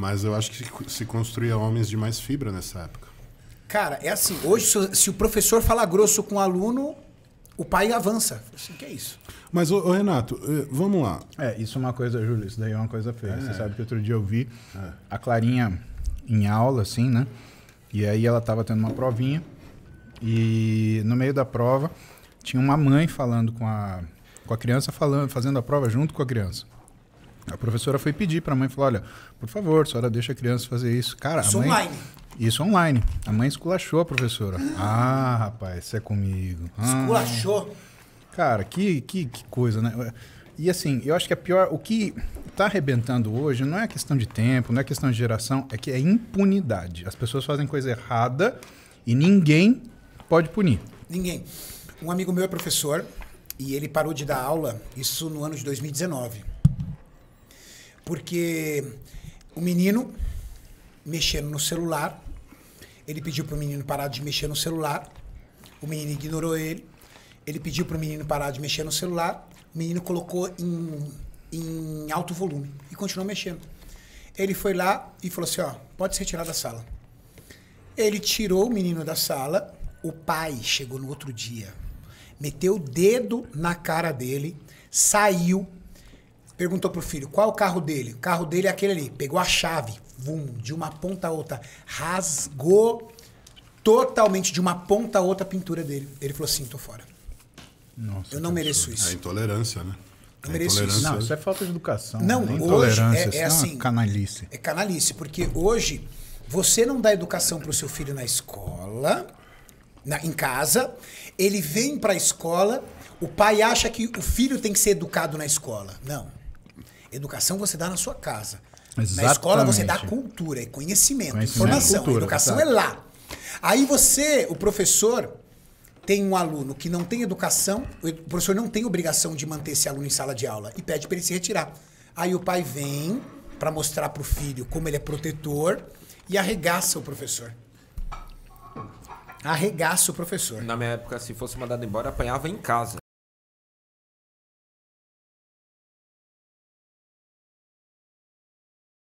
Mas eu acho que se construía homens de mais fibra nessa época. Cara, é assim, hoje se, o professor fala grosso com o aluno, o pai avança. Assim, que é isso? Mas, ô, ô, Renato, eh, vamos lá. É, isso é uma coisa, Júlio, isso daí é uma coisa feia. Você sabe que outro dia eu vi a Clarinha em aula, assim, né? E aí ela tava tendo uma provinha e no meio da prova tinha uma mãe falando com a, com a criança, falando, fazendo a prova junto com a criança. A professora foi pedir para a mãe, falou, olha, por favor, a senhora deixa a criança fazer isso. Cara, Isso a mãe... online. Isso online. A mãe esculachou a professora. Ah, rapaz, isso é comigo. Ah. Esculachou. Cara, que, que, que coisa, né? E assim, eu acho que a pior. O que tá arrebentando hoje não é questão de tempo, não é questão de geração, é que é impunidade. As pessoas fazem coisa errada e ninguém pode punir. Ninguém. Um amigo meu é professor e ele parou de dar aula, isso no ano de 2019. Porque o menino mexendo no celular, ele pediu pro menino parar de mexer no celular, o menino ignorou ele, ele pediu pro menino parar de mexer no celular, o menino colocou em, em alto volume e continuou mexendo. Ele foi lá e falou assim, ó, pode se retirar da sala. Ele tirou o menino da sala. O pai chegou no outro dia, meteu o dedo na cara dele, saiu, perguntou pro filho qual é o carro dele. O carro dele é aquele ali. Pegou a chave, vum, de uma ponta a outra, rasgou totalmente de uma ponta a outra a pintura dele. Ele falou assim: tô fora. Nossa, Eu não mereço absurdo. É isso. intolerância, né? Eu É mereço intolerância. Não, isso é falta de educação. Não, né? hoje intolerância. é- isso é uma assim. canalice. É canalice, porque hoje você não dá educação pro seu filho na escola, na- em casa, ele vem pra escola, o pai acha que o filho tem que ser educado na escola. Não. Educação você dá na sua casa. Na escola você dá Exatamente. cultura, é conhecimento, Conhecimento, informação. cultura, educação exato. é lá. Aí você, o professor, tem um aluno que não tem educação, o professor não tem obrigação de manter esse aluno em sala de aula e pede para ele se retirar. Aí o pai vem para mostrar pro filho como ele é protetor e arregaça o professor. Arregaça o professor. Na minha época, se fosse mandado embora, apanhava em casa.